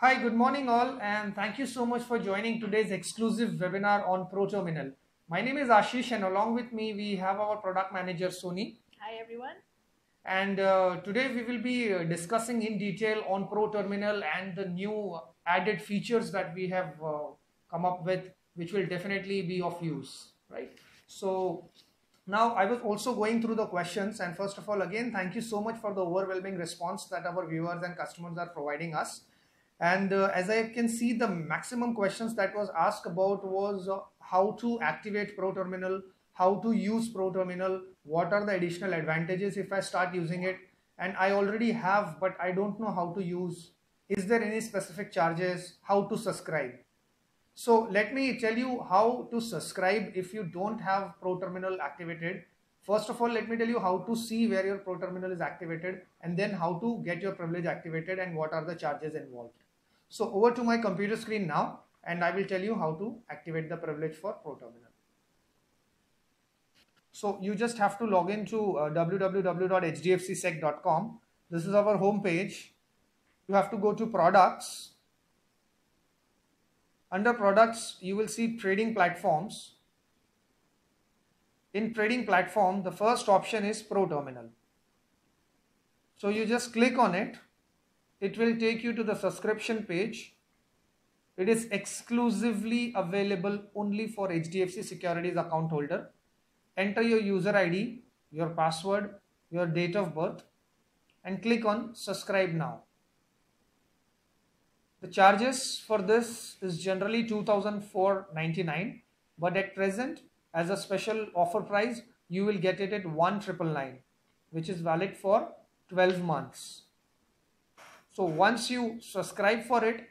Hi, good morning all and thank you so much for joining today's exclusive webinar on ProTerminal. My name is Ashish and along with me we have our product manager Soni. Hi everyone. And uh, today we will be uh, discussing in detail on ProTerminal and the new added features that we have uh, come up with which will definitely be of use, right? So now I was also going through the questions and first of all again thank you so much for the overwhelming response that our viewers and customers are providing us and uh, as I can see, the maximum questions that was asked about was uh, how to activate pro terminal how to use pro terminal what are the additional advantages if I start using it. And I already have, but I don't know how to use. Is there any specific charges? How to subscribe? So let me tell you how to subscribe if you don't have pro terminal activated. First of all, let me tell you how to see where your pro terminal is activated and then how to get your privilege activated and what are the charges involved. So over to my computer screen now and I will tell you how to activate the privilege for ProTerminal. So you just have to log into uh, www.hdfcsec.com. This is our home page. You have to go to products. Under products, you will see trading platforms. In trading platform, the first option is ProTerminal. So you just click on it it will take you to the subscription page. It is exclusively available only for HDFC Securities account holder. Enter your user ID, your password, your date of birth and click on subscribe now. The charges for this is generally 2499 but at present as a special offer price you will get it at 1999 which is valid for 12 months. So once you subscribe for it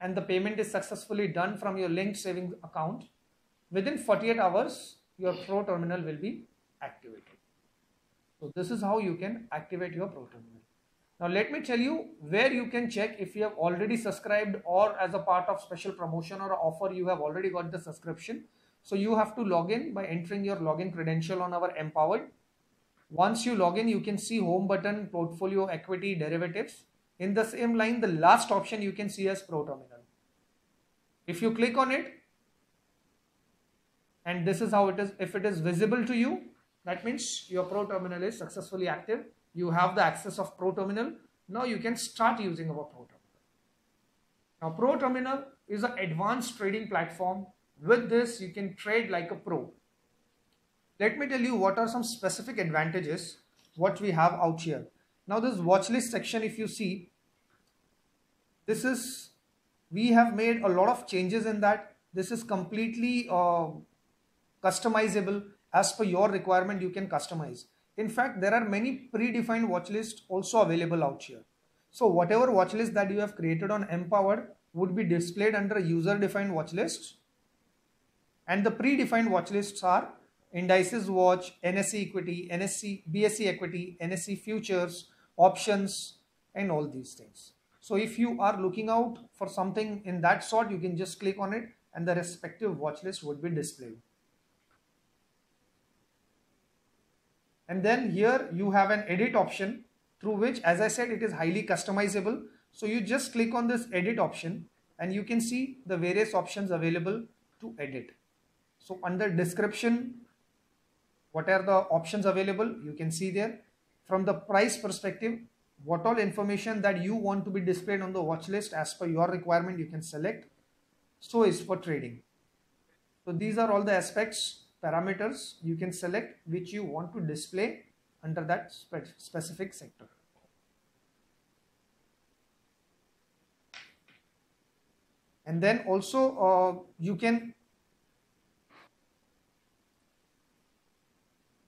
and the payment is successfully done from your linked savings account, within 48 hours, your Pro Terminal will be activated. So this is how you can activate your Pro Terminal. Now let me tell you where you can check if you have already subscribed or as a part of special promotion or offer you have already got the subscription. So you have to log in by entering your login credential on our Empowered. Once you log in, you can see home button, portfolio, equity, derivatives. In the same line, the last option you can see as Pro Terminal. If you click on it, and this is how it is, if it is visible to you, that means your Pro Terminal is successfully active. You have the access of Pro Terminal. Now you can start using our Pro Terminal. Now Pro Terminal is an advanced trading platform. With this, you can trade like a pro. Let me tell you what are some specific advantages what we have out here. Now this watch list section, if you see, this is, we have made a lot of changes in that. This is completely uh, customizable as per your requirement you can customize. In fact, there are many predefined watch lists also available out here. So whatever watch list that you have created on Empowered would be displayed under user defined watch lists. And the predefined watch lists are indices watch, NSE equity, NSE, BSE equity, NSE futures, options and all these things. So if you are looking out for something in that sort, you can just click on it and the respective watch list would be displayed. And then here you have an edit option through which, as I said, it is highly customizable. So you just click on this edit option and you can see the various options available to edit. So under description, what are the options available? You can see there from the price perspective, what all information that you want to be displayed on the watch list as per your requirement you can select. So is for trading. So these are all the aspects, parameters you can select which you want to display under that spe specific sector. And then also uh, you can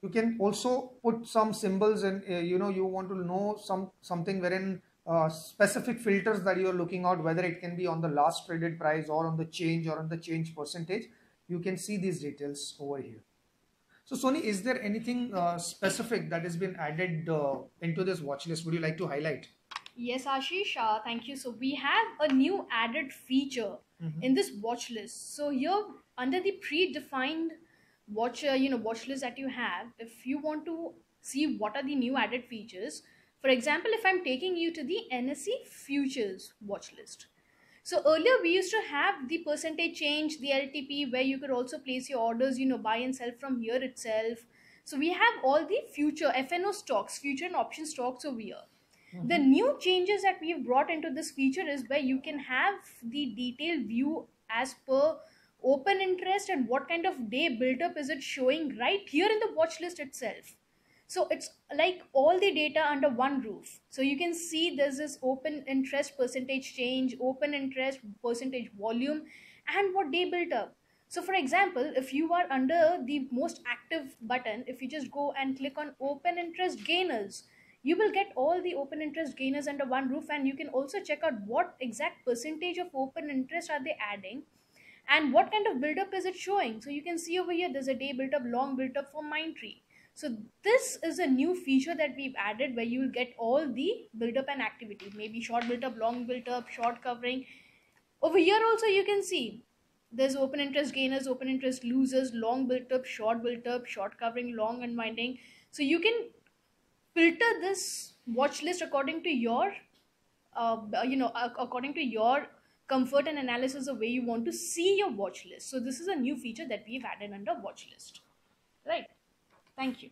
you can also put some symbols and uh, you know you want to know some something wherein uh, specific filters that you are looking out whether it can be on the last traded price or on the change or on the change percentage you can see these details over here. So Soni is there anything uh, specific that has been added uh, into this watch list? Would you like to highlight? Yes ashish uh, thank you. So we have a new added feature mm -hmm. in this watch list. So here under the predefined watch uh, you know watch list that you have if you want to see what are the new added features for example if i'm taking you to the nse futures watch list So earlier we used to have the percentage change, the LTP, where you could also place your orders, you know, buy and sell from here itself. So we have all the future FNO stocks, future and option stocks over here. Mm-hmm. The new changes that we've brought into this feature is where you can have the detailed view as per open interest and what kind of day built up is it showing right here in the watch list itself. So it's like all the data under one roof. So you can see there's this open interest percentage change, open interest percentage volume, and what day built up. So for example, if you are under the most active button, if you just go and click on open interest gainers, you will get all the open interest gainers under one roof and you can also check out what exact percentage of open interest are they adding and what kind of build up is it showing. So you can see over here, there's a day built up, long built up for Mindtree. So this is a new feature that we've added where you will get all the build up and activity, maybe short built up, long built up, short covering. Over here also you can see there's open interest gainers, open interest losers, long built up, short built up, short covering, long unwinding. So you can filter this watch list according to your, uh, you know, according to your comfort and analysis of where you want to see your watch list. So this is a new feature that we've added under watch list, right? Thank you.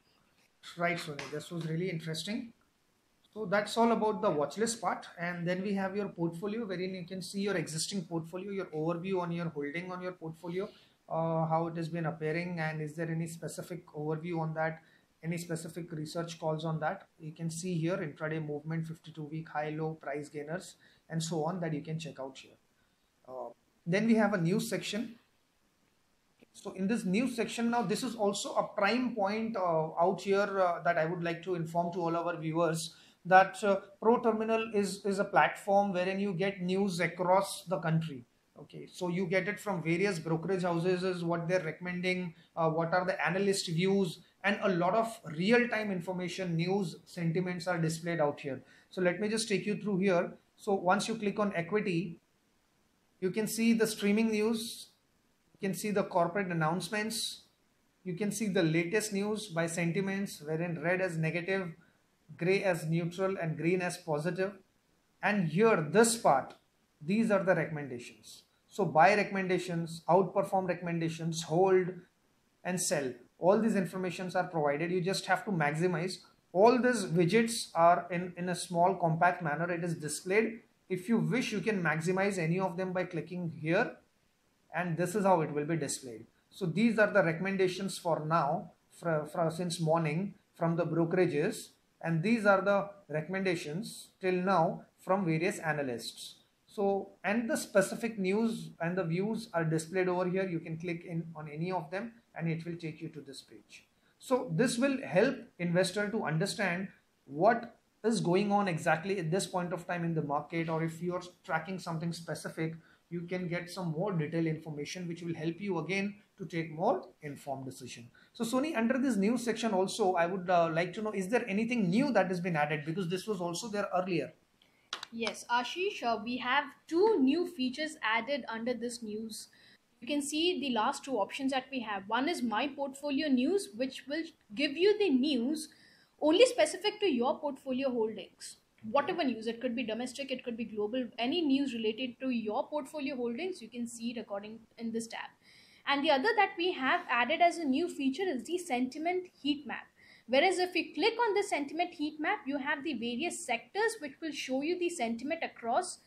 Right, Soni. This was really interesting. So that's all about the watch list part. And then we have your portfolio wherein you can see your existing portfolio, your overview on your holding on your portfolio, uh, how it has been appearing and is there any specific overview on that, any specific research calls on that. You can see here intraday movement, 52 week high, low, price gainers and so on that you can check out here. Uh, then we have a news section so in this new section now, this is also a prime point uh, out here uh, that I would like to inform to all our viewers that uh, Pro Terminal is, is a platform wherein you get news across the country. Okay, so you get it from various brokerage houses is what they're recommending, uh, what are the analyst views and a lot of real-time information, news, sentiments are displayed out here. So let me just take you through here. So once you click on equity, you can see the streaming news, you can see the corporate announcements. You can see the latest news by sentiments wherein red as negative, gray as neutral and green as positive. And here this part, these are the recommendations. So buy recommendations, outperform recommendations, hold and sell. All these informations are provided. You just have to maximize. All these widgets are in, in a small compact manner. It is displayed. If you wish, you can maximize any of them by clicking here and this is how it will be displayed. So these are the recommendations for now for, for since morning from the brokerages and these are the recommendations till now from various analysts. So and the specific news and the views are displayed over here. You can click in on any of them and it will take you to this page. So this will help investor to understand what is going on exactly at this point of time in the market or if you're tracking something specific you can get some more detailed information which will help you again to take more informed decision. So Soni, under this new section also, I would uh, like to know, is there anything new that has been added? Because this was also there earlier. Yes, Ashish, uh, we have two new features added under this news. You can see the last two options that we have. One is My Portfolio News, which will give you the news only specific to your portfolio holdings whatever news it could be domestic it could be global any news related to your portfolio holdings you can see it according in this tab. And the other that we have added as a new feature is the sentiment heat map. Whereas if you click on the sentiment heat map you have the various sectors which will show you the sentiment across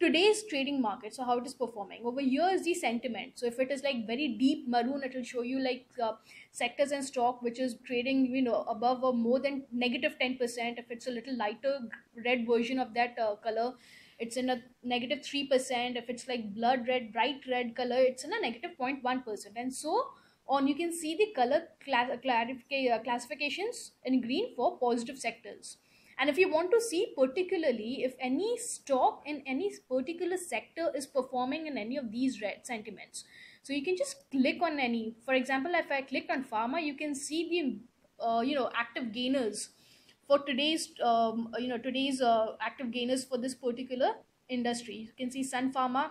today's trading market so how it is performing. Over is the sentiment so if it is like very deep maroon it will show you like uh, sectors and stock which is trading you know above or more than negative 10% if it's a little lighter red version of that uh, color it's in a negative 3% if it's like blood red bright red color it's in a negative 0.1 and so on you can see the color uh, classifications in green for positive sectors and if you want to see particularly if any stock in any particular sector is performing in any of these red sentiments. So you can just click on any. For example, if I click on pharma, you can see the uh, you know active gainers for today's um, you know today's uh, active gainers for this particular industry. You can see Sun Pharma,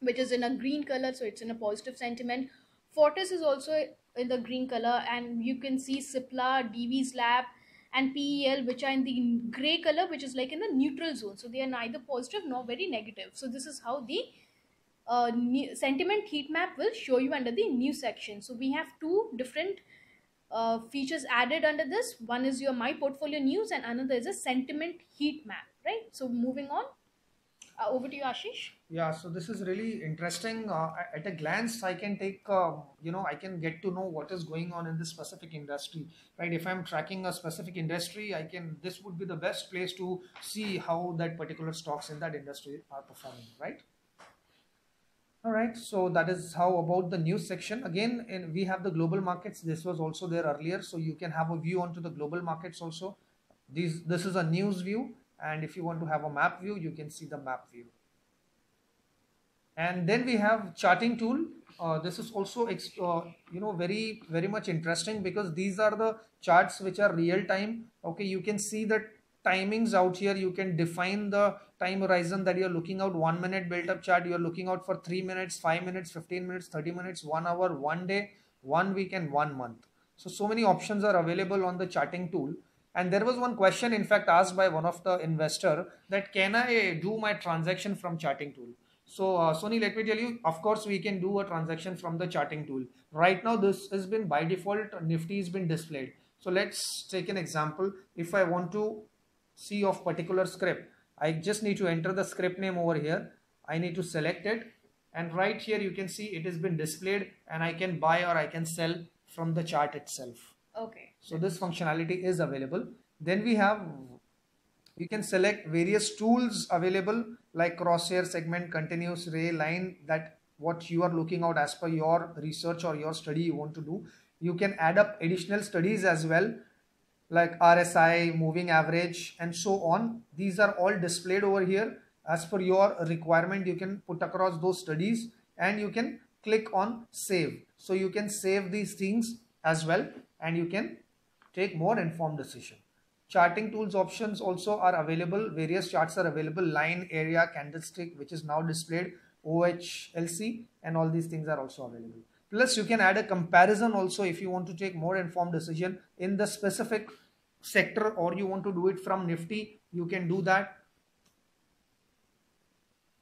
which is in a green color, so it's in a positive sentiment. Fortis is also in the green color, and you can see Cipla, Divi's Lab, and PEL, which are in the gray color, which is like in the neutral zone. So they are neither positive nor very negative. So this is how the uh, sentiment heat map will show you under the new section. So we have two different uh, features added under this. One is your My Portfolio News and another is a sentiment heat map, right? So moving on. Uh, over to you, Ashish. Yeah, so this is really interesting. Uh, at a glance, I can take, uh, you know, I can get to know what is going on in this specific industry, right? If I'm tracking a specific industry, I can, this would be the best place to see how that particular stocks in that industry are performing, right? All right, so that is how about the news section. Again, in, we have the global markets. This was also there earlier, so you can have a view onto the global markets also. These, this is a news view and if you want to have a map view you can see the map view. And then we have charting tool. Uh, this is also uh, you know very very much interesting because these are the charts which are real time. Okay you can see the timings out here. You can define the time horizon that you're looking out. One minute built up chart you're looking out for three minutes five minutes 15 minutes 30 minutes one hour one day one week and one month. So so many options are available on the charting tool and there was one question, in fact, asked by one of the investor that can I do my transaction from charting tool? So uh, Soni, let me tell you, of course, we can do a transaction from the charting tool. Right now, this has been by default, Nifty has been displayed. So let's take an example. If I want to see of particular script, I just need to enter the script name over here. I need to select it. And right here, you can see it has been displayed and I can buy or I can sell from the chart itself. Okay. So this functionality is available. Then we have, you can select various tools available like crosshair, segment, continuous ray, line that what you are looking out as per your research or your study you want to do. You can add up additional studies as well like RSI, moving average and so on. These are all displayed over here. As per your requirement, you can put across those studies and you can click on save. So you can save these things as well and you can take more informed decision. Charting tools options also are available. Various charts are available. Line, area, candlestick, which is now displayed, OHLC, and all these things are also available. Plus, you can add a comparison also if you want to take more informed decision in the specific sector or you want to do it from Nifty, you can do that.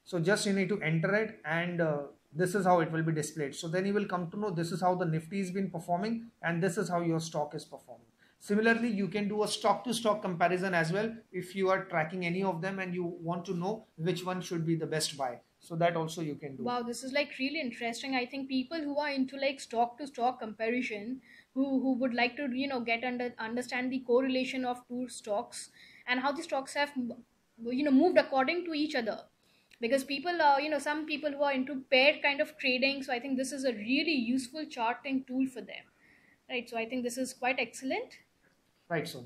So just you need to enter it and uh, this is how it will be displayed. So then you will come to know this is how the Nifty has been performing and this is how your stock is performing. Similarly, you can do a stock to stock comparison as well if you are tracking any of them and you want to know which one should be the best buy. So that also you can do. Wow, this is like really interesting. I think people who are into like stock to stock comparison, who who would like to you know get under understand the correlation of two stocks and how the stocks have you know moved according to each other because people are you know some people who are into paired kind of trading so i think this is a really useful charting tool for them right so i think this is quite excellent right so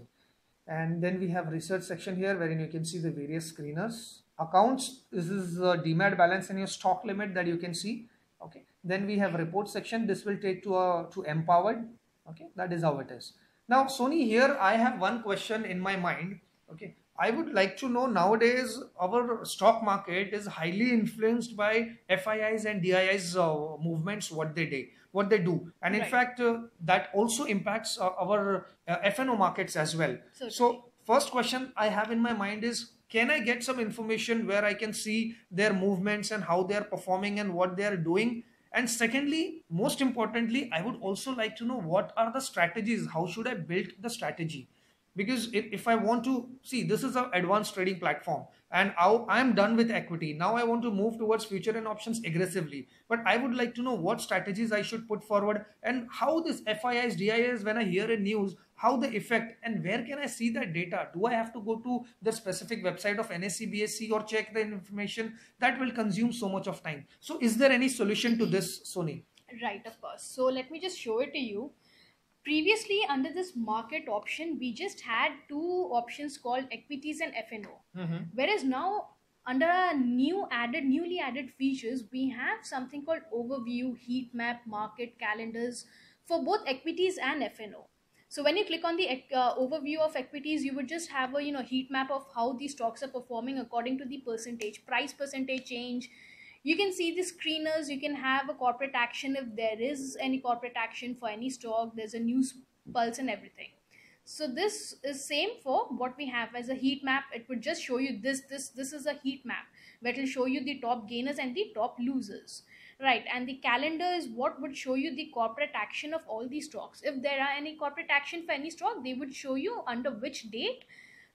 and then we have research section here wherein you can see the various screeners. Accounts this is the demat balance and your stock limit that you can see. Okay. Then we have report section. This will take to a to empowered. Okay. That is how it is. Now Soni here i have one question in my mind. Okay. I would like to know nowadays our stock market is highly influenced by FIIs and DIIs uh, movements, what they do, what they do, and in right. fact uh, that also impacts uh, our uh, FNO markets as well. Certainly. So first question I have in my mind is can I get some information where I can see their movements and how they are performing and what they are doing? And secondly, most importantly, I would also like to know what are the strategies? How should I build the strategy? Because if, i want to see this is an advanced trading platform and i am done with equity. Now i want to move towards future and options aggressively. But i would like to know what strategies i should put forward and how this FIIs DIIs when i hear in news how the effect and where can i see that data? Do i have to go to the specific website of NSE BSE or check the information? That will consume so much of time. So is there any solution to this Soni right of course. So let me just show it to you previously under this market option we just had two options called equities and fno mm-hmm. whereas now under a new added newly added features we have something called overview heat map market calendars for both equities and fno so when you click on the uh, overview of equities you would just have a you know heat map of how these stocks are performing according to the percentage price percentage change you can see the screeners you can have a corporate action if there is any corporate action for any stock there's a news pulse and everything. So this is same for what we have as a heat map. It would just show you this this this is a heat map where it will show you the top gainers and the top losers. Right and the calendar is what would show you the corporate action of all these stocks. If there are any corporate action for any stock they would show you under which date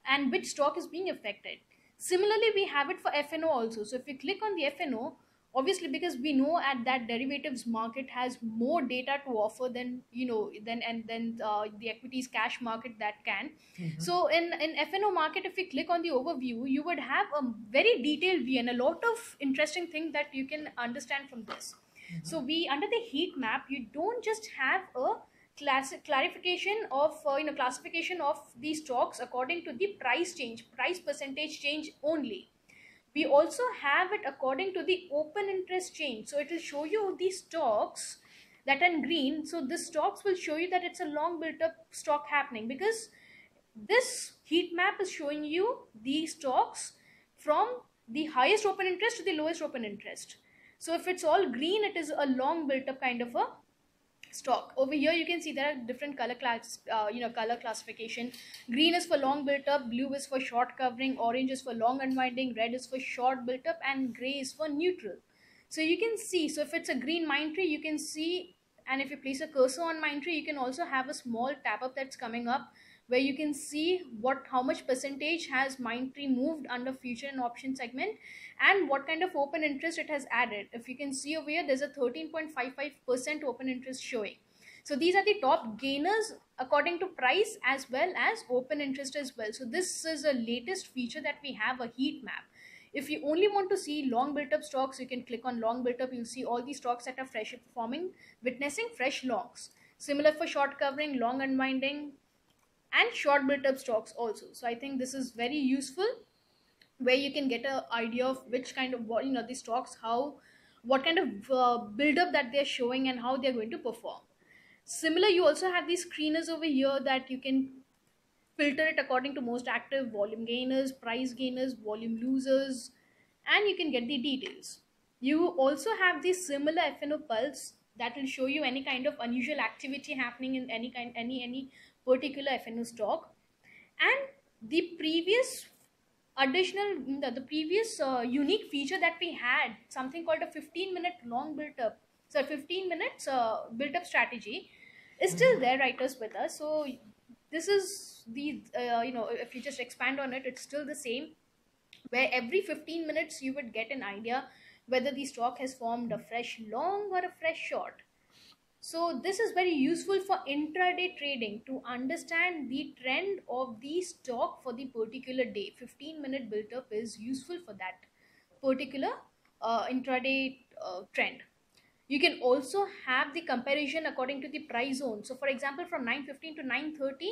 and which stock is being affected similarly we have it for fno also. So if you click on the fno obviously because we know at that derivatives market has more data to offer than you know than and then uh, the equities cash market that can. Mhm. so in in fno market if we click on the overview you would have a very detailed view and a lot of interesting thing that you can understand from this. So we under the heat map you don't just have a classic clarification of uh, you know classification of these stocks according to the price change price percentage change only. We also have it according to the open interest change. So it will show you the stocks that are in green. So this stocks will show you that it's a long built up stock happening because this heat map is showing you the stocks from the highest open interest to the lowest open interest. So if it's all green it is a long built up kind of a stock. Over here you can see there are different color class uh, you know color classification. Green is for long built up blue is for short covering orange is for long unwinding red is for short built up and gray is for neutral. So you can see so if it's a green mind tree you can see and if you place a cursor on mind tree you can also have a small tab up that's coming up where you can see what how much percentage has Mindtree moved under future and option segment and what kind of open interest it has added. If you can see over here, there's a 13.55% open interest showing. So these are the top gainers according to price as well as open interest as well. So this is a latest feature that we have a heat map. If you only want to see long built up stocks, you can click on long built up. You'll see all the stocks that are fresh performing, witnessing fresh longs. Similar for short covering, long unwinding, and short built up stocks also. So I think this is very useful where you can get an idea of which kind of you know the stocks how what kind of uh, build up that they're showing and how they're going to perform. Similar you also have these screeners over here that you can filter it according to most active volume gainers price gainers volume losers and you can get the details. You also have the similar fno pulse that will show you any kind of unusual activity happening in any kind any any particular fno stock. And the previous additional the, the previous uh, unique feature that we had something called a 15 minute long built up so 15 minutes uh, built up strategy is still there writers with us. So this is the uh, you know if you just expand on it it's still the same where every 15 minutes you would get an idea whether the stock has formed a fresh long or a fresh short so this is very useful for intraday trading to understand the trend of the stock for the particular day. 15 minute build up is useful for that particular uh, intraday uh, trend. You can also have the comparison according to the price zone. So for example, from 9.15 to 9.30,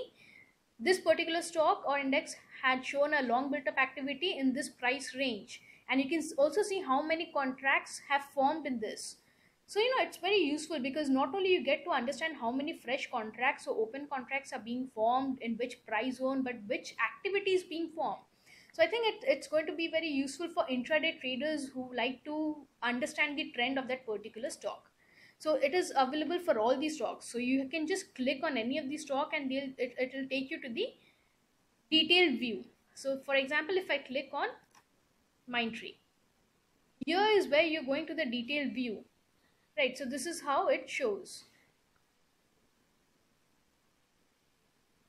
this particular stock or index had shown a long built up activity in this price range. And you can also see how many contracts have formed in this. So, you know, it's very useful because not only you get to understand how many fresh contracts or open contracts are being formed in which price zone, but which activity is being formed. So, I think it, it's going to be very useful for intraday traders who like to understand the trend of that particular stock. So, it is available for all these stocks. So, you can just click on any of the stock and they'll, it, it will take you to the detailed view. So, for example, if I click on Mindtree, here is where you're going to the detailed view right so this is how it shows.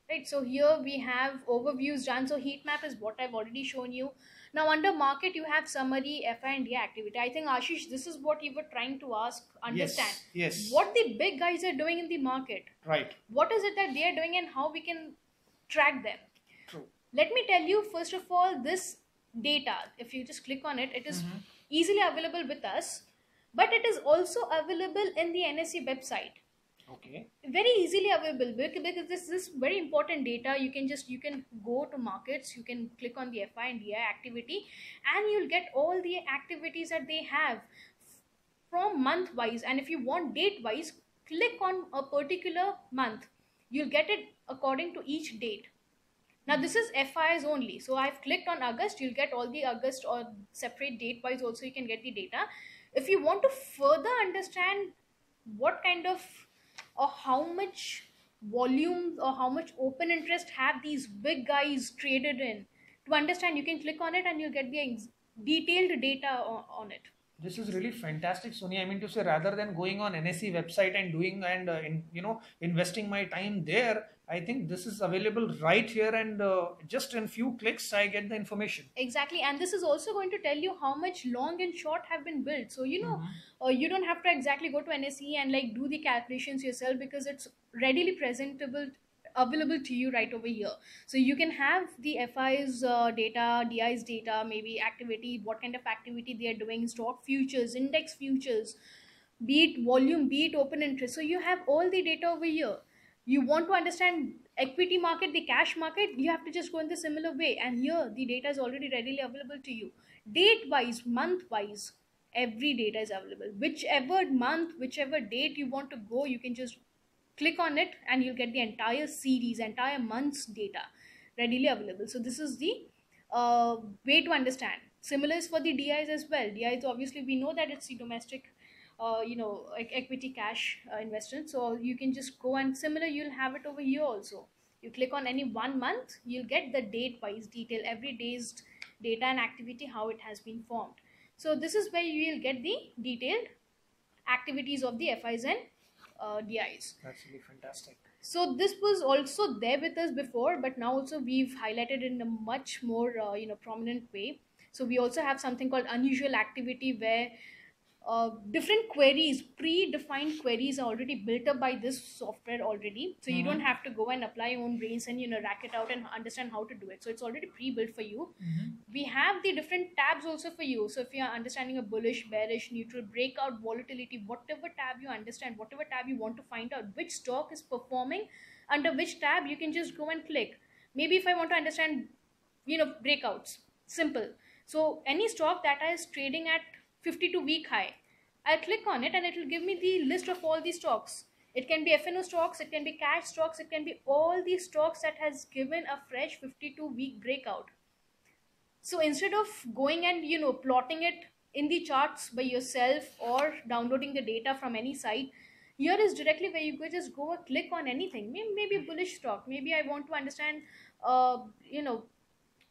Right so here we have overviews done. So heat map is what i've already shown you. Now under market you have summary fi and DI activity. I think ashish this is what you were trying to ask understand. Yes. Yes. what the big guys are doing in the market. Right. what is it that they are doing and how we can track them? True. let me tell you first of all this data. If you just click on it it is mm-hmm. easily available with us but it is also available in the NSE website Okay. very easily available because this is very important data you can just you can go to markets you can click on the fi and di activity and you'll get all the activities that they have from month wise and if you want date wise click on a particular month you'll get it according to each date now this is FIs only. So I've clicked on August. You'll get all the August or separate date wise also you can get the data. If you want to further understand what kind of or how much volume or how much open interest have these big guys traded in to understand you can click on it and you'll get the ex- detailed data on, on it. This is really fantastic Soni. I mean to say rather than going on nse website and doing and uh, in, you know investing my time there i think this is available right here and uh, just in few clicks i get the information. Exactly and this is also going to tell you how much long and short have been built. So you know Mhm. uh, you don't have to exactly go to nse and like do the calculations yourself because it's readily presentable available to you right over here. So you can have the fi's uh, data di's data maybe activity what kind of activity they are doing stock futures index futures be it volume be it open interest. So you have all the data over here you want to understand equity market the cash market you have to just go in the similar way. And here the data is already readily available to you. Date wise month wise every data is available. Whichever month whichever date you want to go you can just click on it and you'll get the entire series entire month's data readily available. So this is the uh, way to understand. Similar is for the dis as well. Dis obviously we know that it's the domestic uh, you know equity cash uh, investment. So you can just go and similar you'll have it over here also. You click on any one month you'll get the date wise detail every day's data and activity how it has been formed. So this is where you will get the detailed activities of the fis and uh, dis that's really fantastic. So this was also there with us before but now also we've highlighted in a much more uh, you know prominent way. So we also have something called unusual activity where uh, different queries predefined queries are already built up by this software already. So you Mhm. don't have to go and apply your own brains and you know rack it out and understand how to do it. So it's already pre-built for you. We have the different tabs also for you. So if you are understanding a bullish bearish neutral breakout volatility whatever tab you understand whatever tab you want to find out which stock is performing under which tab you can just go and click. Maybe if i want to understand you know breakouts simple. So any stock that is trading at 52 week high. I'll click on it and it will give me the list of all these stocks. It can be fno stocks it can be cash stocks it can be all these stocks that has given a fresh 52 week breakout. So instead of going and you know plotting it in the charts by yourself or downloading the data from any site here is directly where you could just go and click on anything. May- maybe bullish stock. Maybe i want to understand uh, you know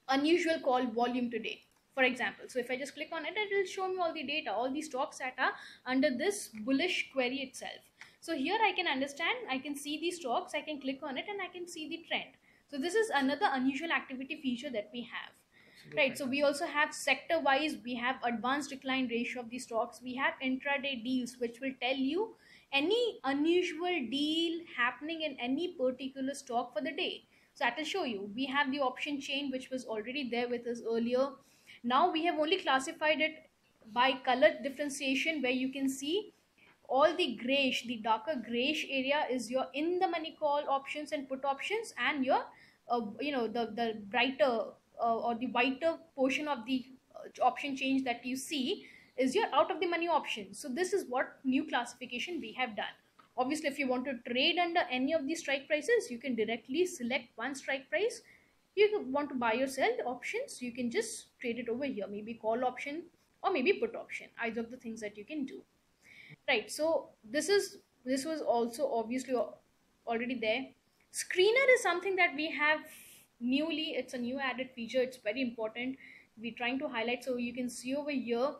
unusual call volume today for example so if i just click on it it will show me all the data all the stocks that are under this bullish query itself. So here i can understand i can see the stocks i can click on it and i can see the trend. So this is another unusual activity feature that we have. Really right so we also have sector wise we have advanced decline ratio of the stocks we have intraday deals which will tell you any unusual deal happening in any particular stock for the day. So that will show you. We have the option chain which was already there with us earlier now we have only classified it by color differentiation where you can see all the grayish the darker grayish area is your in the money call options and put options and your uh, you know the the brighter uh, or the whiter portion of the uh, option change that you see is your out of the money option. So this is what new classification we have done. Obviously if you want to trade under any of these strike prices you can directly select one strike price you want to buy or sell options you can just trade it over here. Maybe call option or maybe put option. Either of the things that you can do. Right so this is this was also obviously already there. Screener is something that we have newly it's a new added feature it's very important. We're trying to highlight so you can see over here.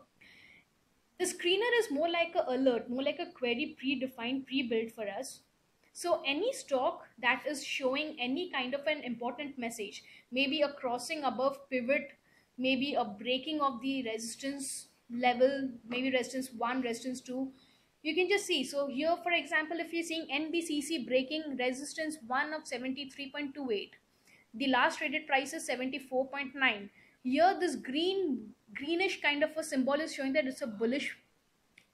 The screener is more like a alert more like a query predefined pre-built for us so any stock that is showing any kind of an important message maybe a crossing above pivot maybe a breaking of the resistance level maybe resistance 1 resistance 2 you can just see. So here for example if you're seeing nbcc breaking resistance 1 of 73.28 the last traded price is 74.9 here this green greenish kind of a symbol is showing that it's a bullish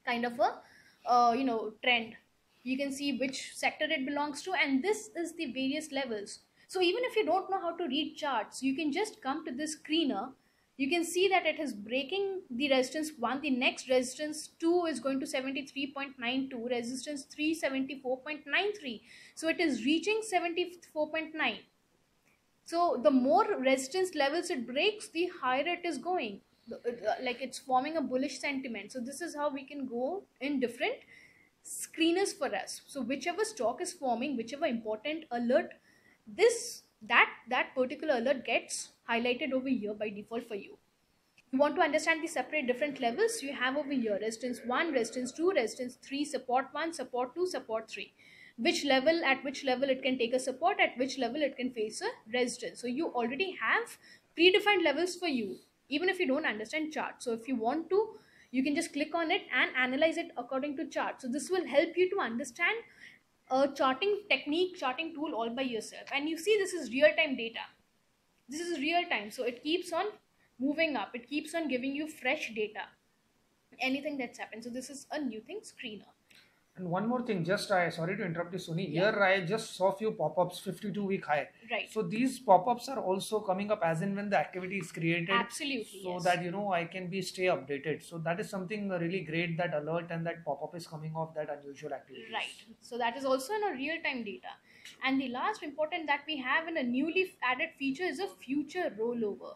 kind of a uh, you know trend you can see which sector it belongs to and this is the various levels. So even if you don't know how to read charts you can just come to this screener. You can see that it is breaking the resistance 1 the next resistance 2 is going to 73.92 resistance 3 74.93 so it is reaching 74.9 so the more resistance levels it breaks the higher it is going. Like it's forming a bullish sentiment. So this is how we can go in different screeners for us. So whichever stock is forming whichever important alert this that that particular alert gets highlighted over here by default for you. You want to understand the separate different levels? You have over here resistance 1 resistance 2 resistance 3 support 1 support 2 support 3 which level at which level it can take a support at which level it can face a resistance. So you already have predefined levels for you even if you don't understand chart so if you want to you can just click on it and analyze it according to chart. So this will help you to understand a charting technique charting tool all by yourself. And you see this is real time data. This is real time so it keeps on moving up. It keeps on giving you fresh data. Anything that's happened. So this is a new thing screener And one more thing, just I sorry to interrupt you, Soni. Yeah. Here I just saw few pop-ups, 52 week high. right So these pop-ups are also coming up as in when the activity is created. absolutely So yes. that you know I can be stay updated. So that is something really great that alert and that pop-up is coming off that unusual activity. Right. So that is also in a real time data. And the last important that we have in a newly added feature is a future rollover.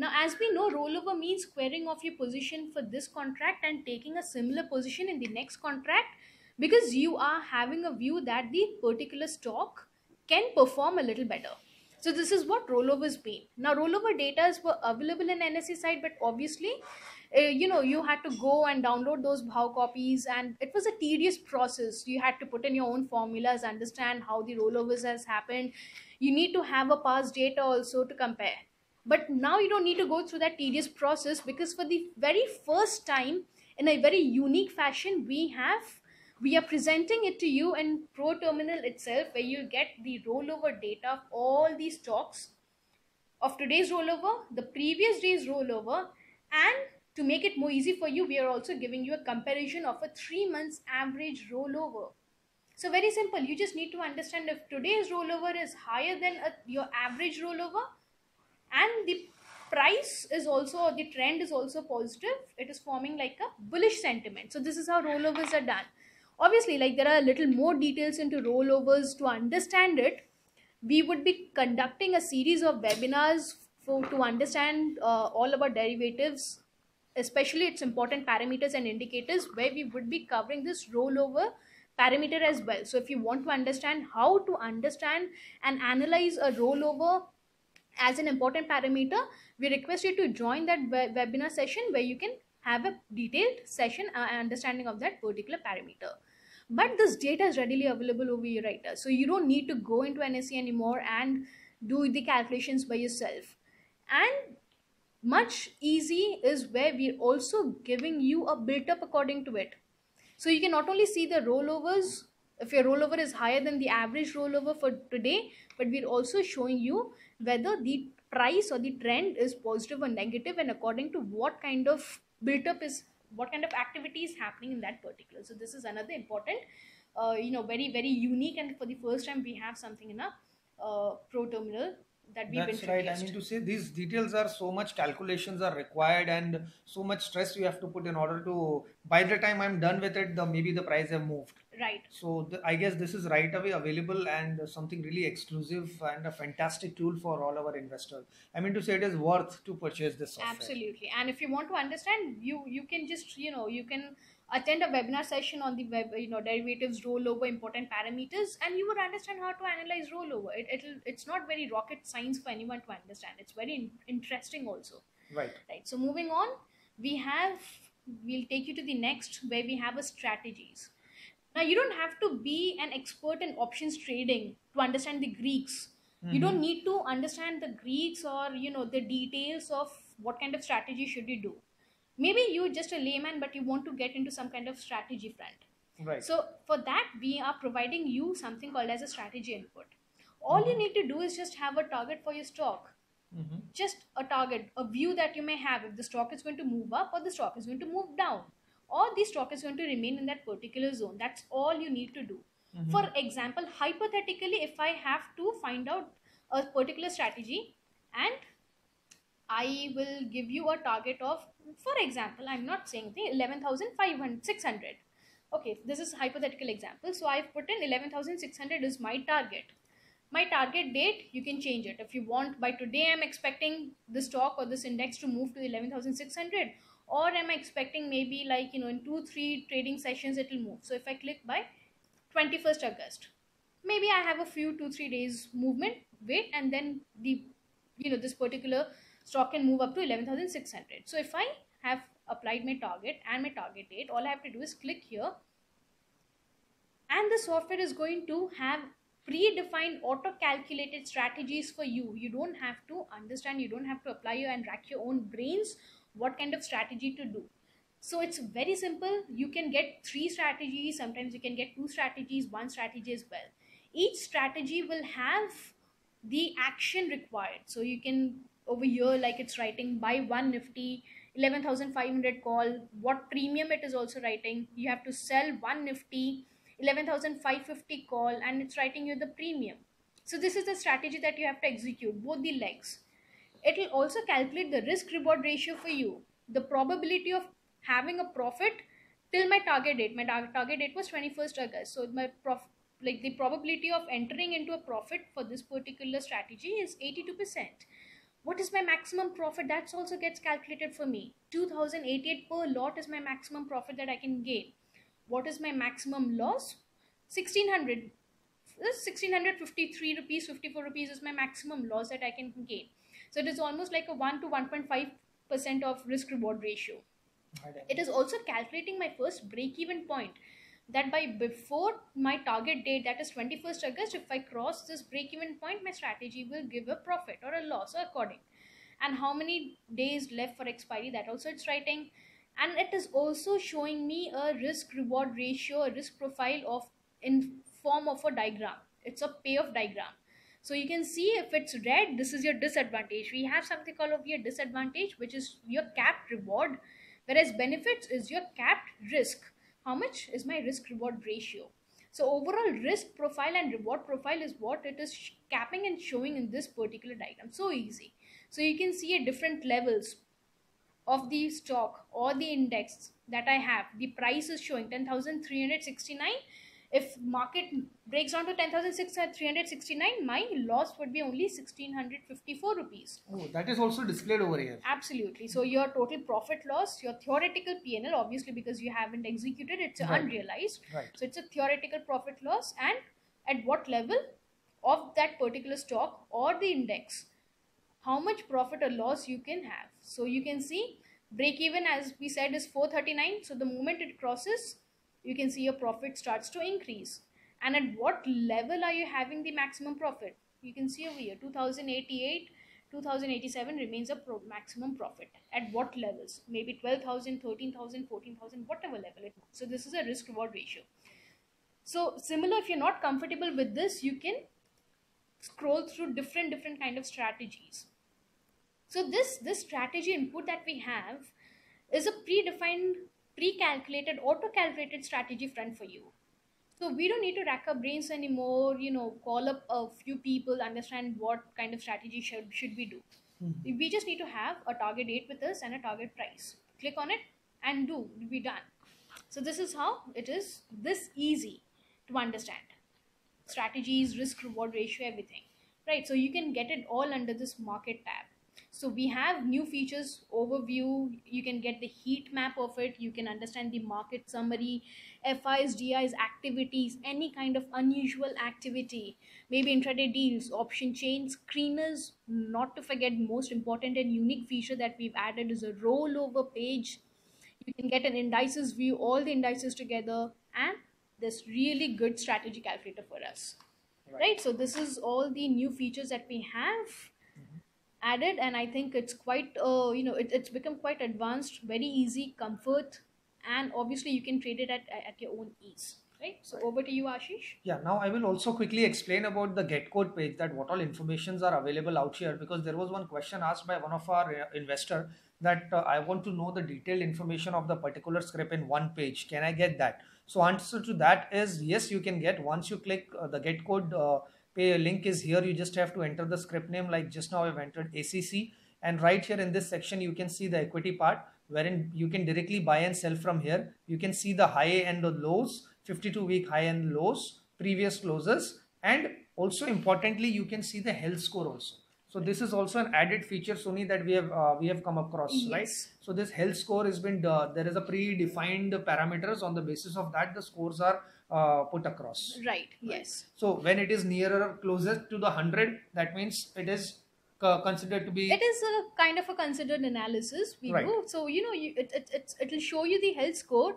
Now, as we know, rollover means squaring off your position for this contract and taking a similar position in the next contract because you are having a view that the particular stock can perform a little better. So this is what rollovers mean. Now rollover data were available in NSE site, but obviously, uh, you know, you had to go and download those Bhav copies, and it was a tedious process. You had to put in your own formulas, understand how the rollovers has happened. You need to have a past data also to compare. But now you don't need to go through that tedious process because for the very first time, in a very unique fashion, we have we are presenting it to you in pro terminal itself where you get the rollover data of all these stocks of today's rollover the previous day's rollover and to make it more easy for you we are also giving you a comparison of a three months average rollover. So very simple. You just need to understand if today's rollover is higher than a, your average rollover and the price is also the trend is also positive it is forming like a bullish sentiment. So this is how rollovers are done obviously like there are a little more details into rollovers to understand it. We would be conducting a series of webinars for to understand uh, all about derivatives especially its important parameters and indicators where we would be covering this rollover parameter as well. So if you want to understand how to understand and analyze a rollover as an important parameter we request you to join that we- webinar session where you can have a detailed session uh, understanding of that particular parameter but this data is readily available over your writer. So you don't need to go into NSE anymore and do the calculations by yourself. And much easy is where we're also giving you a built up according to it. So you can not only see the rollovers if your rollover is higher than the average rollover for today but we're also showing you whether the price or the trend is positive or negative and according to what kind of built up is what kind of activity is happening in that particular so this is another important uh, you know very very unique and for the first time we have something in a uh, pro terminal that we've That's right. I mean to say these details are so much calculations are required and so much stress you have to put in order to. By the time I'm done with it, the maybe the price have moved. Right. So the, I guess this is right away available and something really exclusive and a fantastic tool for all our investors. I mean to say it is worth to purchase this software. absolutely. And if you want to understand you you can just you know you can attend a webinar session on the web you know derivatives rollover important parameters and you would understand how to analyze rollover it, it'll it's not very rocket science for anyone to understand. It's very in- interesting also. Right. right. So moving on we have we'll take you to the next where we have a strategies now you don't have to be an expert in options trading to understand the greeks. You don't need to understand the greeks or you know the details of what kind of strategy should you do. Maybe you're just a layman but you want to get into some kind of strategy front. Right. so for that we are providing you something called as a strategy input. All you need to do is just have a target for your stock. Mhm. just a target, a view that you may have if the stock is going to move up or the stock is going to move down, or the stock is going to remain in that particular zone. That's all you need to do. Mhm. For example, hypothetically, if I have to find out a particular strategy and I will give you a target of, for example, I'm not saying the 11,600. Okay, this is hypothetical example. So I've put in 11,600 is my target my target date you can change it if you want by today i'm expecting the stock or this index to move to 11600 or am I expecting maybe like you know in two three trading sessions it will move. So if I click by 21st August, maybe I have a few two three days movement wait and then the you know this particular stock can move up to 11,600. So if I have applied my target and my target date, all I have to do is click here and the software is going to have predefined auto calculated strategies for you you don't have to understand you don't have to apply your and rack your own brains what kind of strategy to do. So it's very simple. You can get three strategies. Sometimes you can get two strategies one strategy as well. Each strategy will have the action required. So you can over here like it's writing buy one nifty 11500 call. What premium it is also writing you have to sell one nifty 11550 call and it's writing you the premium. So this is the strategy that you have to execute both the legs it will also calculate the risk reward ratio for you. The probability of having a profit till my target date. My target date was 21st august. So my prof like the probability of entering into a profit for this particular strategy is 82% what is my maximum profit? That's also gets calculated for me. 2088 per lot is my maximum profit that i can gain. What is my maximum loss? 1600 1653 rupees 54 rupees is my maximum loss that i can gain so it is almost like a 1 to 1.5 percent of risk reward ratio. It. Is also calculating my first break even point that by before my target date that is 21st august if i cross this break even point my strategy will give a profit or a loss according. And how many days left for expiry that also it's writing. And it is also showing me a risk reward ratio a risk profile of in form of a diagram. It's a payoff diagram so you can see if it's red this is your disadvantage. We have something called here disadvantage which is your capped reward whereas benefits is your capped risk. How much is my risk reward ratio? So overall risk profile and reward profile is what it is capping and showing in this particular diagram. So easy. So you can see at different levels of the stock or the index that I have, the price is showing 10,369. If market breaks down to 10,369, my loss would be only 1,654 rupees. Oh, that is also displayed over here. Absolutely. So your total profit loss, your theoretical PNL, obviously because you haven't executed, it's right. unrealized. Right. So it's a theoretical profit loss and at what level of that particular stock or the index how much profit or loss you can have. So you can see break even as we said is 439. So the moment it crosses, you can see your profit starts to increase. And at what level are you having the maximum profit? You can see over here 2088, 2087 remains a pro maximum profit. At what levels? Maybe 12,000, 13,000, 14,000, whatever level it So this is a risk reward ratio. So similar, if you're not comfortable with this, you can scroll through different different kind of strategies so this this strategy input that we have is a predefined pre-calculated auto-calculated strategy front for you so we don't need to rack our brains anymore you know call up a few people understand what kind of strategy should should we do mm-hmm. we just need to have a target date with us and a target price click on it and do be done so this is how it is this easy to understand strategies, risk reward ratio, everything. Right, so you can get it all under this market tab. So we have new features overview. You can get the heat map of it. You can understand the market summary, FIs, DIs, activities, any kind of unusual activity, maybe intraday deals, option chains, screeners. Not to forget, most important and unique feature that we've added is a rollover page. You can get an indices view, all the indices together, and this really good strategy calculator for us right, right? so this is all the new features that we have. Added and i think it's quite uh, you know it, it's become quite advanced very easy comfort and obviously you can trade it at, at your own ease right? So right. over to you ashish. Yeah now i will also quickly explain about the get quote page that what all informations are available out here because there was one question asked by one of our uh, investor that uh, i want to know the detailed information of the particular script in one page. Can i get that? So answer to that is yes, you can get once you click uh, the get quote uh, link is here. You just have to enter the script name like just now I've entered ACC and right here in this section you can see the equity part wherein you can directly buy and sell from here. You can see the high and the lows, 52 week high and lows, previous closes and also importantly you can see the health score also So this is also an added feature, Soni, that we have uh, we have come across, Yes. right? So this health score has been uh, there is a predefined parameters on the basis of that the scores are uh, put across. Right. Yes. So when it is nearer or closer to the hundred, that means it is uh, considered to be It is a kind of a considered analysis we Right. do. So you know, you, it it it it'll show you the health score,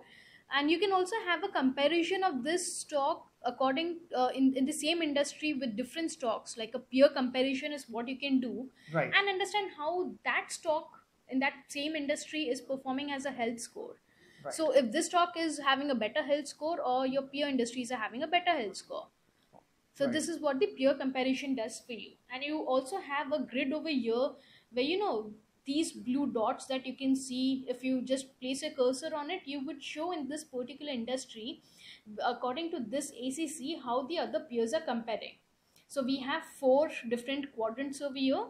and you can also have a comparison of this stock according uh, in in the same industry with different stocks. Like a peer comparison is what you can do, right. and understand how that stock in that same industry is performing as a health score. Right. So if this stock is having a better health score, or your peer industries are having a better health score. So Right. this is what the peer comparison does for you. And you also have a grid over here where you know these blue dots that you can see if you just place a cursor on it, you would show in this particular industry according to this ACC how the other peers are comparing. So we have four different quadrants over here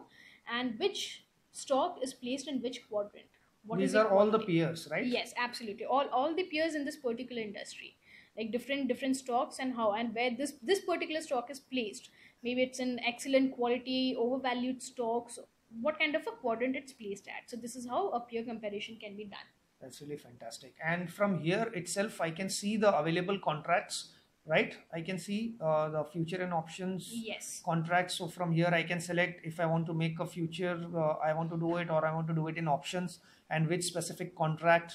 and which stock is placed in which quadrant. What These are all the peers, right? Yes, absolutely. All all the peers in this particular industry, like different different stocks and how and where this this particular stock is placed. Maybe it's an excellent quality, overvalued stocks. What kind of a quadrant it's placed at. So this is how a peer comparison can be done. That's really fantastic. And from here itself, I can see the available contracts, right? I can see uh, the future and options Yes. contracts. So from here, I can select if I want to make a future, uh, I want to do it, or I want to do it in options, and which specific contract.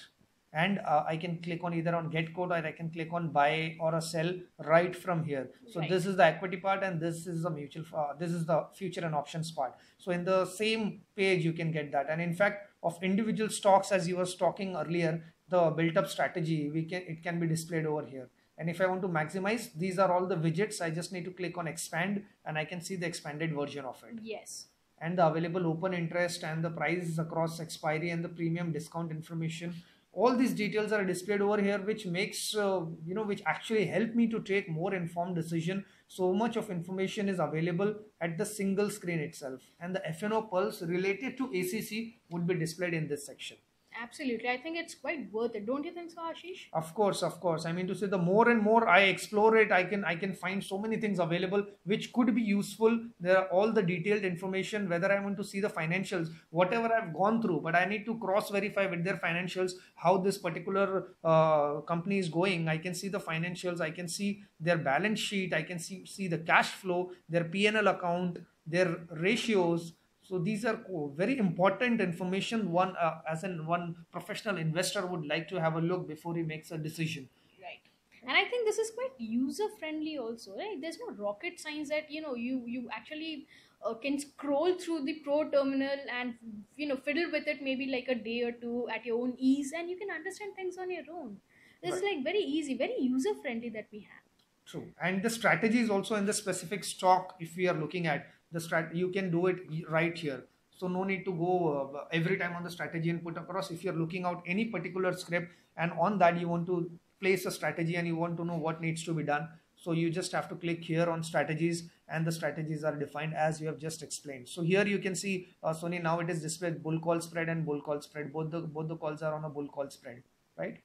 And uh, I can click on either on get quote or I can click on buy or a sell right from here. So Right. this is the equity part, and this is the mutual. Uh, this is the future and options part. So in the same page, you can get that. And in fact, of individual stocks, as you were talking earlier, the built-up strategy, we can it can be displayed over here. And if I want to maximize, these are all the widgets. I just need to click on expand, and I can see the expanded version of it. Yes. and the available open interest and the price across expiry and the premium discount information. All these details are displayed over here which makes uh, you know which actually help me to take more informed decision. So much of information is available at the single screen itself. And the fno pulse related to acc would be displayed in this section Absolutely. I think it's quite worth it. Don't you think so, Ashish? of course of course i mean to say the more and more i explore it i can i can find so many things available which could be useful there are all the detailed information whether i want to see the financials whatever i've gone through but i need to cross verify with their financials how this particular uh, company is going i can see the financials i can see their balance sheet i can see see the cash flow their pnl account their ratios so these are very important information one uh, as an one professional investor would like to have a look before he makes a decision Right. And I think this is quite user friendly also, right? There's no rocket science that you know you you actually uh, can scroll through the pro terminal and you know fiddle with it maybe like a day or two at your own ease, and you can understand things on your own. This is like very easy, very user friendly that we have. true and the strategy is also in the specific stock if we are looking at the strat you can do it right here. So no need to go uh, every time on the strategy and put across. If you're looking out any particular script and on that you want to place a strategy and you want to know what needs to be done so you just have to click here on strategies and the strategies are defined as you have just explained. So here you can see uh, Soni now it is displayed bull call spread and bull call spread. Both the both the calls are on a bull call spread right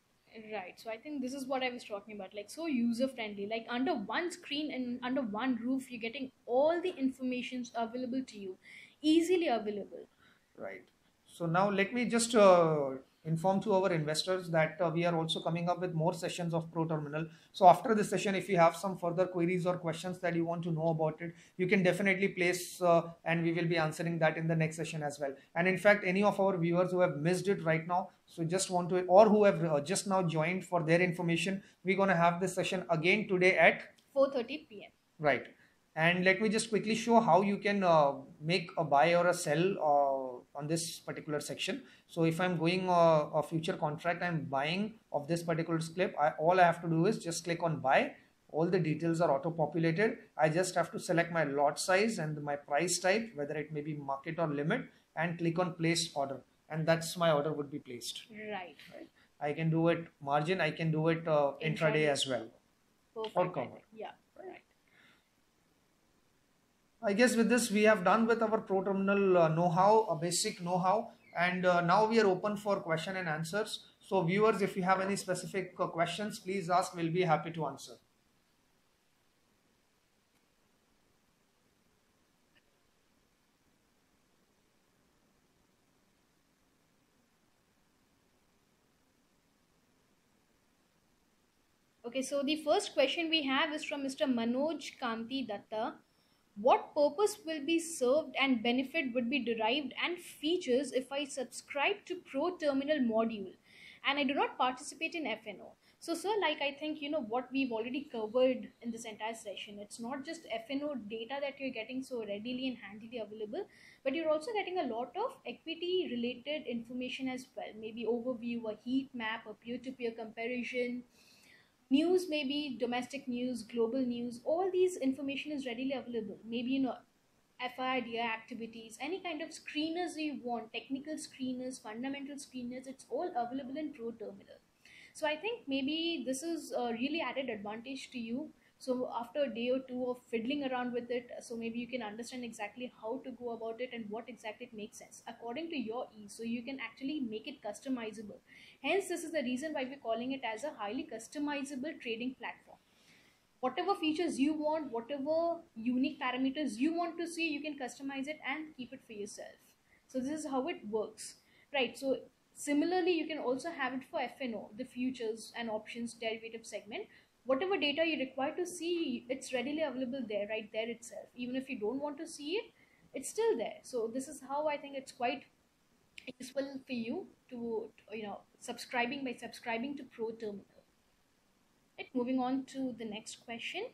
Right. So I think this is what I was talking about. Like so user friendly. Like under one screen and under one roof, you're getting all the informations available to you, easily available. Right. So now let me just uh, inform to our investors that uh, we are also coming up with more sessions of Pro Terminal. So after this session, if you have some further queries or questions that you want to know about it, you can definitely place uh, and we will be answering that in the next session as well. And in fact, any of our viewers who have missed it right now, so just want to, or who have uh, just now joined for their information, we're going to have this session again today at 4:30 p.m. Right. And let me just quickly show how you can uh, make a buy or a sell uh, on this particular section. So if I'm going uh, a future contract, I'm buying of this particular clip. I, all I have to do is just click on buy. All the details are auto populated. I just have to select my lot size and my price type, whether it may be market or limit, and click on place order. And that's my order would be placed. Right. right. I can do it margin. I can do it uh, intraday Intraday. as well. Perfect. Or I cover. Yeah. I guess with this we have done with our pro terminal uh, know-how, a basic know-how and uh, now we are open for question and answers. So viewers if you have any specific uh, questions please ask, we'll be happy to answer. Okay, so the first question we have is from Mr. Manoj Kanti Datta. What purpose will be served and benefit would be derived and features if I subscribe to Pro Terminal module and I do not participate in FNO? So, sir, like I think you know what we've already covered in this entire session. It's not just FNO data that you're getting so readily and handily available, but you're also getting a lot of equity related information as well. Maybe overview, a heat map, a peer to peer comparison news maybe domestic news global news all these information is readily available maybe you know FIDI activities, any kind of screeners you want, technical screeners, fundamental screeners, it's all available in Pro Terminal. So I think maybe this is a really added advantage to you so after a day or two of fiddling around with it uh, so maybe you can understand exactly how to go about it and what exactly it makes sense according to your ease. So you can actually make it customizable. Hence this is the reason why we're calling it as a highly customizable trading platform. Whatever features you want whatever unique parameters you want to see you can customize it and keep it for yourself. So this is how it works right? So similarly you can also have it for fno the futures and options derivative segment whatever data you require to see it's readily available there right there itself. Even if you don't want to see it it's still there. So this is how i think it's quite useful for you to you know subscribing by subscribing to pro terminal. Right moving on to the next question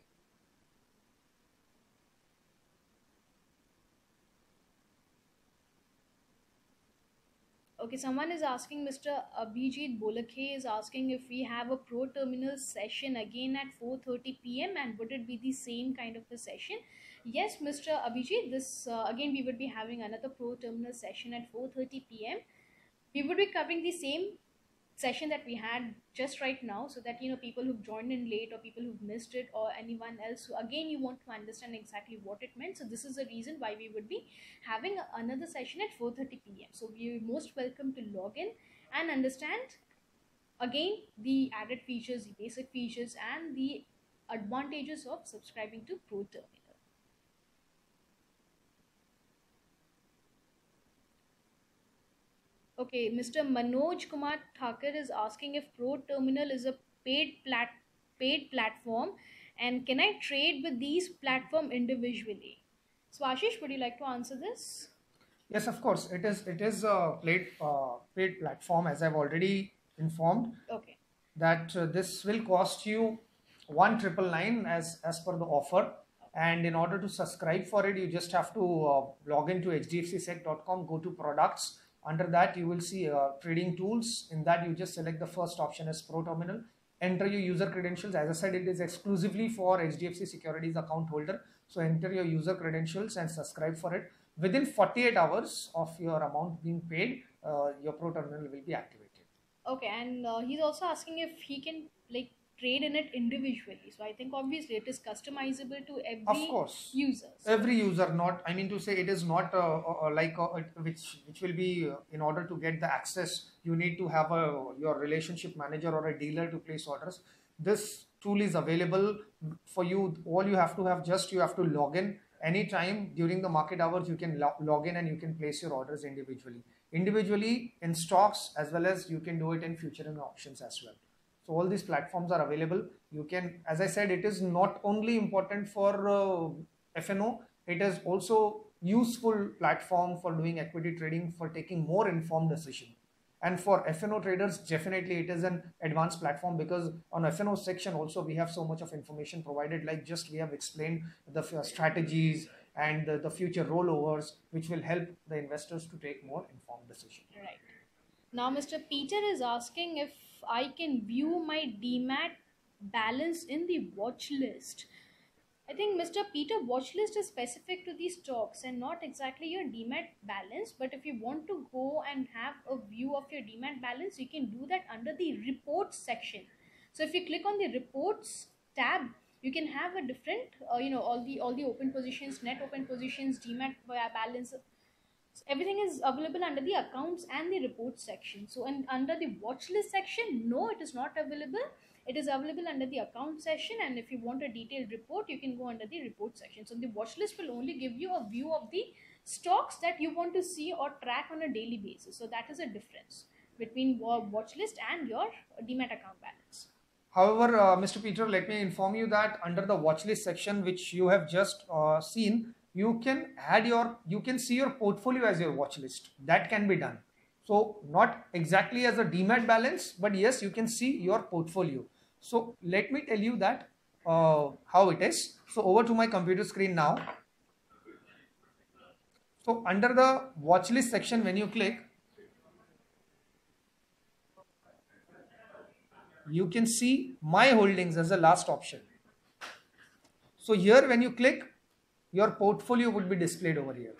Okay, someone is asking, Mr. Abhijit Bolakhe is asking if we have a pro terminal session again at 4.30 p.m. and would it be the same kind of a session? Yes, Mr. Abhijit, this uh, again we would be having another pro terminal session at 4.30 p.m. We would be covering the same session that we had just right now so that you know people who've joined in late or people who've missed it or anyone else who again you want to understand exactly what it meant so this is the reason why we would be having another session at 4:30 p.m. so you're most welcome to log in and understand again the added features the basic features and the advantages of subscribing to pro terminal Okay, Mr. Manoj Kumar Thakur is asking if Pro Terminal is a paid plat paid platform and can I trade with these platform individually? So Ashish, would you like to answer this? Yes, of course. It is it is a paid uh, paid platform as I've already informed. Okay. That uh, this will cost you one triple nine as as per the offer. And in order to subscribe for it, you just have to uh, log into hdfcsec.com, go to products, under that, you will see uh, trading tools. In that, you just select the first option as Pro Terminal. Enter your user credentials. As I said, it is exclusively for HDFC Securities account holder. So enter your user credentials and subscribe for it. Within 48 hours of your amount being paid, uh, your Pro Terminal will be activated. Okay, and uh, he's also asking if he can like trade in it individually. So I think obviously it is customizable to every of course. user. Every user, not I mean to say it is not uh, uh, uh like uh, which which will be uh, in order to get the access you need to have a your relationship manager or a dealer to place orders. This tool is available for you. All you have to have just you have to log in anytime during the market hours. You can lo log in and you can place your orders individually. Individually in stocks as well as you can do it in future and options as well. So all these platforms are available. You can, as I said, it is not only important for uh, FNO, it is also useful platform for doing equity trading for taking more informed decision. And for FNO traders, definitely it is an advanced platform because on FNO section also we have so much of information provided like just we have explained the strategies and the, the future rollovers which will help the investors to take more informed decision. Right. Now Mr. Peter is asking if I can view my demat balance in the watch list. I think Mr. Peter watch list is specific to these stocks and not exactly your demat balance. But if you want to go and have a view of your demat balance, you can do that under the reports section. So if you click on the reports tab, you can have a different, uh, you know, all the all the open positions, net open positions, demat balance, everything is available under the accounts and the reports section. So in, under the watch list section, no, it is not available. It is available under the account section and if you want a detailed report, you can go under the report section. So the watch list will only give you a view of the stocks that you want to see or track on a daily basis. So that is a difference between watch list and your demat account balance. However, uh, Mr. Peter, let me inform you that under the watch list section, which you have just uh, seen, you can add your, you can see your portfolio as your watch list. That can be done. So not exactly as a demat balance, but yes, you can see your portfolio. So let me tell you that uh, how it is. So over to my computer screen now. So under the watch list section, when you click, you can see my holdings as the last option. So here when you click, your portfolio would be displayed over here.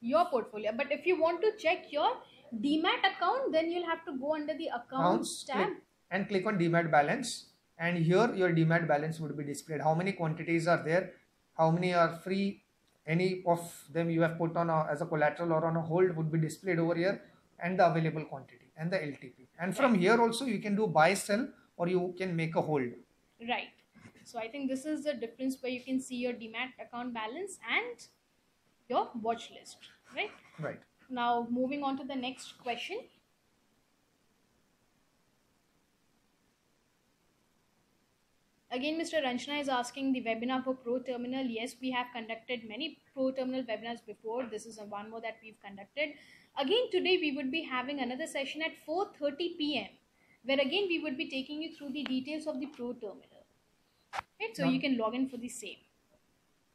Your portfolio. But if you want to check your demat account, then you'll have to go under the accounts, tab. Click, and click on demat balance. And here your demat balance would be displayed. How many quantities are there? How many are free? Any of them you have put on a, as a collateral or on a hold would be displayed over here and the available quantity and the LTP. And from here also you can do buy, sell or you can make a hold. Right. So I think this is the difference where you can see your demat account balance and your watch list, right? Right. Now moving on to the next question. Again, Mr. Ranjana is asking the webinar for Pro Terminal. Yes, we have conducted many Pro Terminal webinars before. This is one more that we've conducted. Again, today we would be having another session at 4.30 p.m. where again we would be taking you through the details of the Pro Terminal. Right, so Now- you can log in for the same.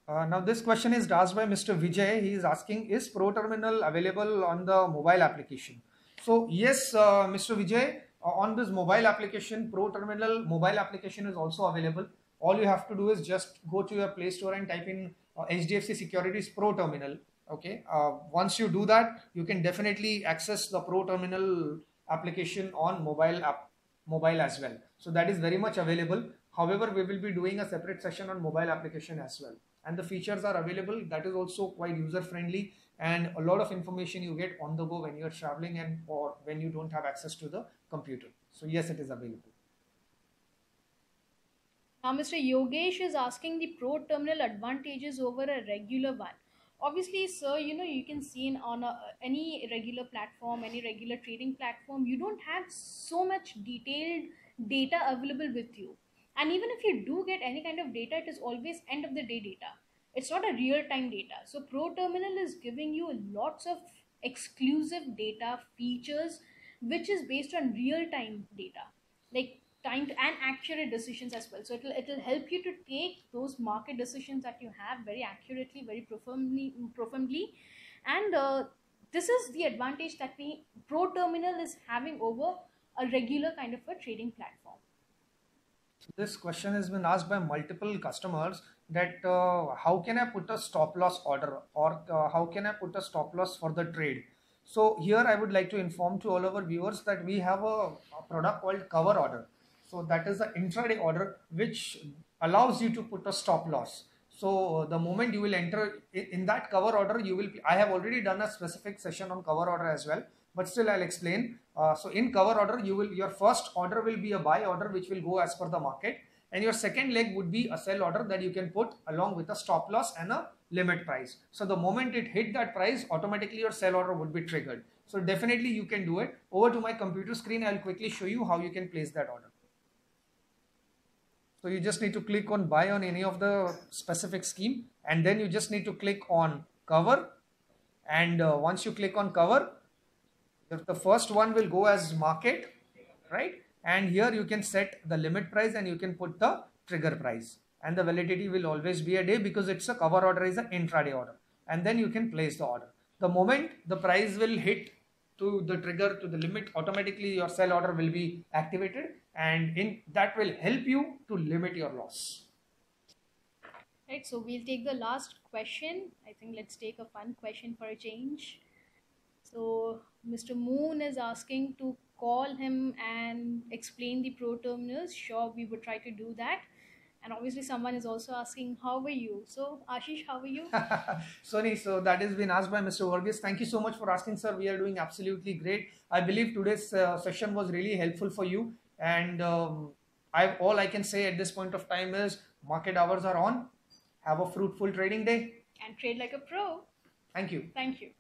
Uh, now this question is asked by Mr. Vijay. He is asking, is Pro Terminal available on the mobile application? So yes, uh, Mr. Vijay, uh, on this mobile application, Pro Terminal mobile application is also available. All you have to do is just go to your Play Store and type in uh, HDFC Securities Pro Terminal. Okay. Uh, once you do that, you can definitely access the Pro Terminal application on mobile app, mobile as well. So that is very much available. However, we will be doing a separate session on mobile application as well. And the features are available. That is also quite user friendly and a lot of information you get on the go when you're traveling and or when you don't have access to the computer. So yes, it is available. Now, Mr. Yogesh is asking the pro terminal advantages over a regular one. Obviously, sir, you know, you can see in on a, any regular platform, any regular trading platform, you don't have so much detailed data available with you. And even if you do get any kind of data, it is always end of the day data. It's not a real time data. So, Pro Terminal is giving you lots of exclusive data features, which is based on real time data. Like time and accurate decisions as well. So it'll it'll help you to take those market decisions that you have very accurately, very profoundly, profoundly, and uh, this is the advantage that we Pro Terminal is having over a regular kind of a trading platform. This question has been asked by multiple customers that uh, how can I put a stop loss order or uh, how can I put a stop loss for the trade. So here I would like to inform to all our viewers that we have a, a product called cover order. So that is an intraday order which allows you to put a stop loss. So the moment you will enter in, that cover order, you will. I have already done a specific session on cover order as well, but still I'll explain. Uh, so in cover order, you will your first order will be a buy order which will go as per the market, and your second leg would be a sell order that you can put along with a stop loss and a limit price. So the moment it hit that price, automatically your sell order would be triggered. So definitely you can do it. Over to my computer screen, I'll quickly show you how you can place that order. So you just need to click on buy on any of the specific scheme and then you just need to click on cover. And uh, once you click on cover the, the first one will go as market right? And here you can set the limit price and you can put the trigger price. And the validity will always be a day because it's a cover order is an intraday order. And then you can place the order. The moment the price will hit to the trigger to the limit automatically your sell order will be activated and in that will help you to limit your loss Right, so we'll take the last question. I think let's take a fun question for a change. So, Mr. Moon is asking to call him and explain the pro terminals. Sure, we would try to do that. And obviously, someone is also asking, How are you? So, Ashish, how are you? Sorry, so that has been asked by Mr. Varghese. Thank you so much for asking, sir. We are doing absolutely great. I believe today's uh, session was really helpful for you. And um, I all I can say at this point of time is market hours are on. Have a fruitful trading day. and trade like a pro. Thank you. Thank you.